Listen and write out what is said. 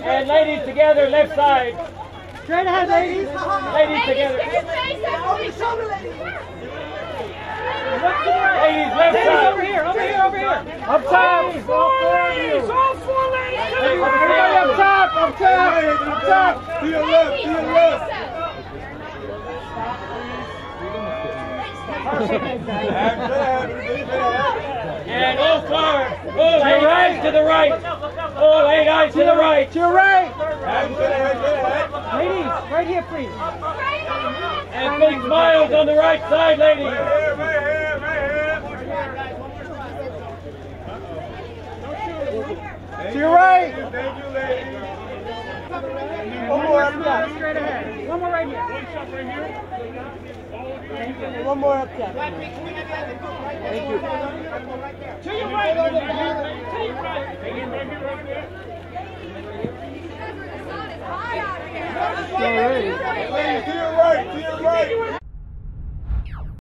Ladies together, left side. Straight ahead, ladies. Ladies together. Ladies, left Ladies, side. over here, over here, over here. Up top. All four ladies, all four ladies. Everybody up top, up top, up top. To your left, to your left. And all forward. All eight eyes to the right. All eight eyes to the right. To your right. Hand to head, head. Ladies, right here, please. And big smiles on the right side, ladies. Right here, right here, right here. To your right. Thank you, ladies. One more up top. Straight ahead. One more right here. Thank you. One more up top. Thank you. To your right. To your right. All right. Ladies, your right, to your right.